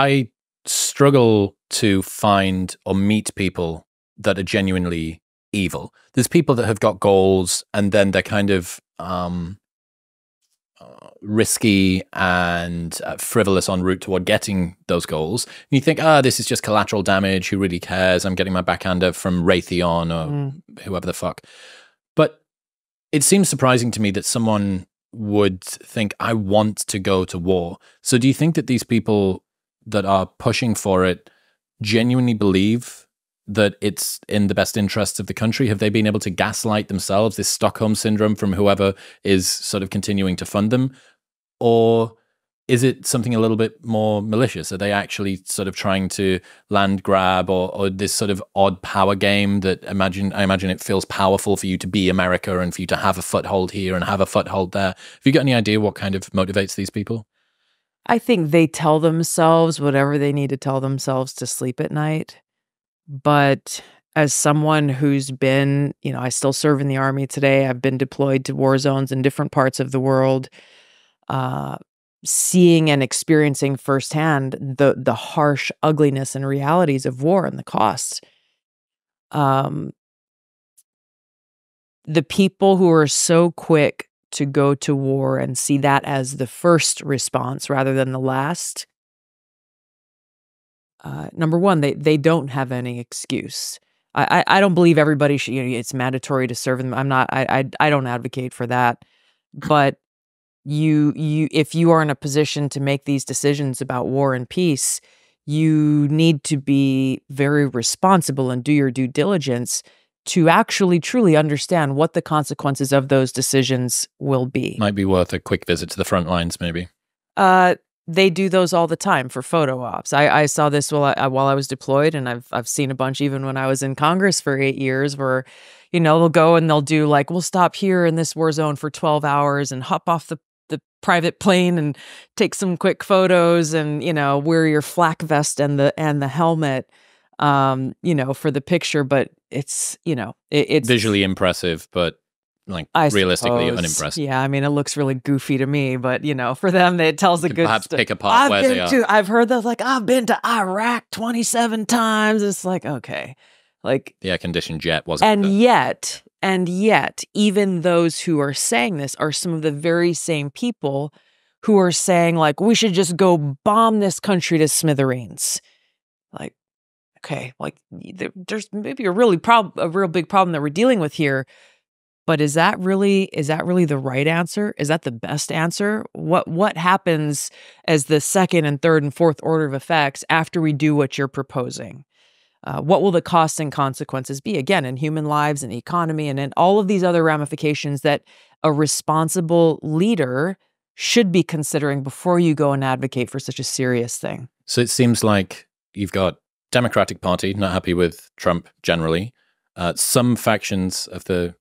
I struggle to find or meet people that are genuinely evil. There's people that have got goals and then they're kind of um, uh, risky and uh, frivolous en route toward getting those goals. And you think, ah, this is just collateral damage. Who really cares? I'm getting my backhander from Raytheon or mm. whoever the fuck. But it seems surprising to me that someone would think, I want to go to war. So do you think that these people that are pushing for it genuinely believe that it's in the best interests of the country? Have they been able to gaslight themselves, this Stockholm syndrome from whoever is sort of continuing to fund them? Or is it something a little bit more malicious? Are they actually sort of trying to land grab or, or this sort of odd power game that imagine I imagine it feels powerful for you to be America and for you to have a foothold here and have a foothold there? Have you got any idea what kind of motivates these people? I think they tell themselves whatever they need to tell themselves to sleep at night. But as someone who's been, you know, I still serve in the army today, I've been deployed to war zones in different parts of the world. Uh, seeing and experiencing firsthand the the harsh ugliness and realities of war and the costs. Um, the people who are so quick to go to war and see that as the first response rather than the last uh, number one, they they don't have any excuse. I, I, I don't believe everybody should. You know, it's mandatory to serve them. I'm not. I, I I don't advocate for that. But you you if you are in a position to make these decisions about war and peace, you need to be very responsible and do your due diligence to actually truly understand what the consequences of those decisions will be. Might be worth a quick visit to the front lines, maybe. Uh, they do those all the time for photo ops. I, I saw this while I, while I was deployed, and I've I've seen a bunch even when I was in Congress for eight years, where you know they'll go and they'll do like we'll stop here in this war zone for twelve hours and hop off the the private plane and take some quick photos and you know wear your flak vest and the and the helmet, um, you know for the picture. But it's you know it, it's visually impressive, but like I realistically suppose. unimpressed. Yeah, I mean, it looks really goofy to me, but you know, for them, it tells a good. Perhaps st- pick apart I've where been they to, are. I've heard that, like, I've been to Iraq twenty seven times. It's like okay, like the air conditioned jet wasn't. And yet, and yet, even those who are saying this are some of the very same people who are saying like we should just go bomb this country to smithereens. Like, okay, like there's maybe a really prob a real big problem that we're dealing with here but is that really is that really the right answer? Is that the best answer? What what happens as the second and third and fourth order of effects after we do what you're proposing? Uh, what will the costs and consequences be again in human lives and economy and in all of these other ramifications that a responsible leader should be considering before you go and advocate for such a serious thing? So it seems like you've got democratic party not happy with trump generally uh, some factions of the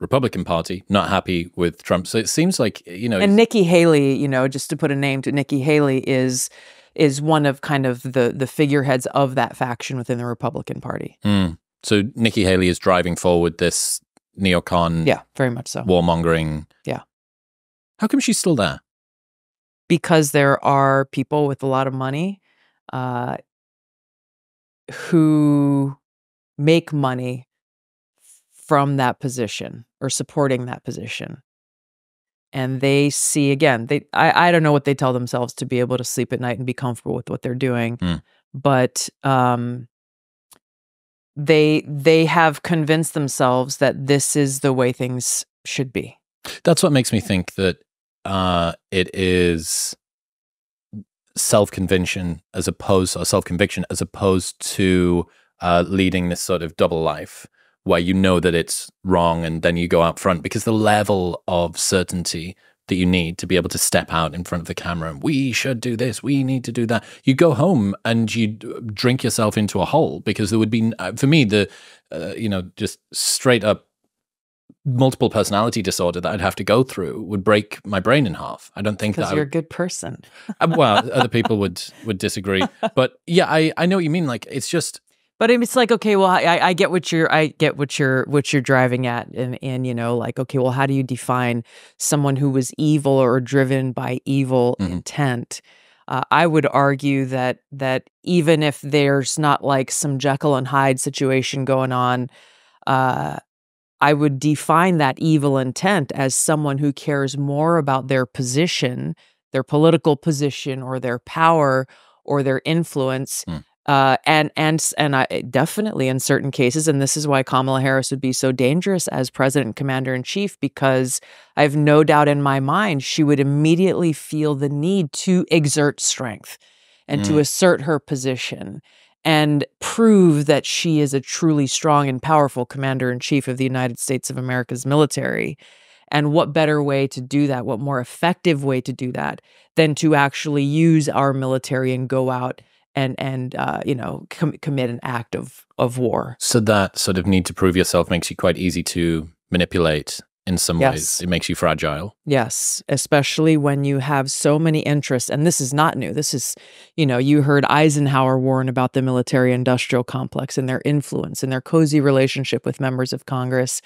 Republican Party not happy with Trump. So it seems like you know, and Nikki Haley, you know, just to put a name to Nikki Haley is is one of kind of the the figureheads of that faction within the Republican Party. Mm. So Nikki Haley is driving forward this neocon, yeah, very much so, warmongering. Yeah. How come she's still there? Because there are people with a lot of money uh, who make money from that position or supporting that position. And they see again they I, I don't know what they tell themselves to be able to sleep at night and be comfortable with what they're doing mm. but um they they have convinced themselves that this is the way things should be. That's what makes me think that uh it is self-conviction as opposed or self-conviction as opposed to uh leading this sort of double life where you know that it's wrong and then you go out front because the level of certainty that you need to be able to step out in front of the camera and we should do this. We need to do that. You go home and you drink yourself into a hole because there would be uh, for me the uh, you know just straight up multiple personality disorder that I'd have to go through would break my brain in half. I don't think that you're a good person. Uh, well, other people would would disagree, but yeah, I I know what you mean. Like it's just but it's like, okay, well, I, I get what you're, I get what you're, what you're driving at, and and you know, like, okay, well, how do you define someone who was evil or driven by evil mm-hmm. intent? Uh, I would argue that that even if there's not like some Jekyll and Hyde situation going on, uh, I would define that evil intent as someone who cares more about their position, their political position, or their power or their influence. Mm. Uh, and and and I definitely in certain cases, and this is why Kamala Harris would be so dangerous as president commander in chief, because I have no doubt in my mind she would immediately feel the need to exert strength and to Mm. assert her position and prove that she is a truly strong and powerful commander in chief of the United States of America's military. And what better way to do that? What more effective way to do that than to actually use our military and go out and and uh, you know com- commit an act of of war? So that sort of need to prove yourself makes you quite easy to manipulate in some ways. It makes you fragile. Yes, especially when you have so many interests. And this is not new. This is, you know, you heard Eisenhower warn about the military industrial complex and their influence and their cozy relationship with members of Congress.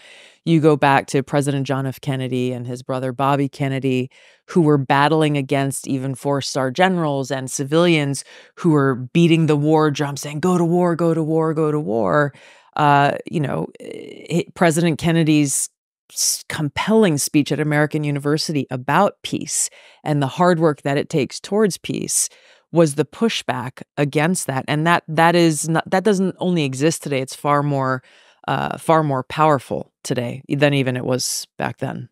You go back to President John F. Kennedy and his brother Bobby Kennedy, who were battling against even four star generals and civilians who were beating the war drum, saying, go to war, go to war, go to war. Uh, you know, eh, President Kennedy's compelling speech at American University about peace and the hard work that it takes towards peace was the pushback against that and that that is not that doesn't only exist today it's far more uh, far more powerful today than even it was back then